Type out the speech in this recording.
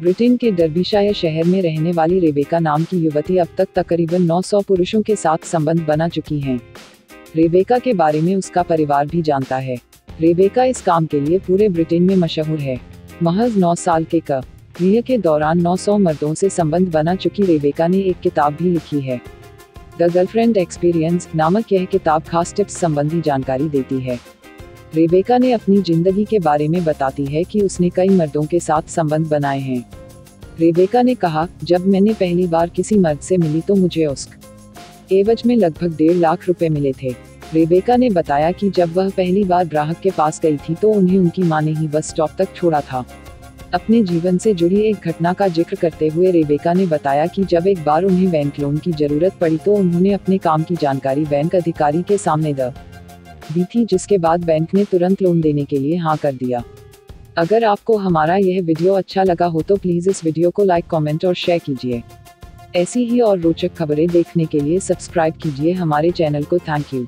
Britain के Derbyshire शहर में रहने वाली रेबेका नाम की युवती अब तक तकरीबन 900 पुरुषों के साथ संबंध बना चुकी हैं। रेबेका के बारे में उसका परिवार भी जानता है। रेबेका इस काम के लिए पूरे ब्रिटेन में मशहूर है। महज 9 साल के करियर के दौरान 900 मर्दों से संबंध बना चुकी रेबेका ने एक किताब भी लिखी है। द गर्लफ्रेंड एक्सपीरियंस नामक यह किताब खास टिप्स संबंधी जानकारी देती है। रेबेका ने अपनी ज़िंदगी के बारे में बताती है कि उसने कई मर्दों के साथ संबंध बनाए हैं। रेबेका ने कहा, जब मैंने पहली बार किसी मर्द से मिली तो मुझे उस्क। एवज में लगभग डेढ़ लाख रुपए मिले थे। रेबेका ने बताया कि जब वह पहली बार ग्राहक के पास गई थी तो उन्हें उनकी माँ ने ही बस स्टॉप तक छोड़ा था। अपने जीवन से जुड़ी एक घटना का ज़िक्र करते हुए रेबेका ने बताया कि जब एक बार उन्हें बैंक लोन की ज़रूरत पड़ी तो उन्होंने अपने काम की जानकारी बैंक अधिकारी के सामने दी थी, जिसके बाद बैंक ने तुरंत लोन देने के लिए हाँ कर दिया। अगर आपको हमारा यह वीडियो अच्छा लगा हो तो प्लीज़ इस वीडियो को लाइक कमेंट और शेयर कीजिए। ऐसी ही और रोचक खबरें देखने के लिए सब्सक्राइब कीजिए हमारे चैनल को। Thank you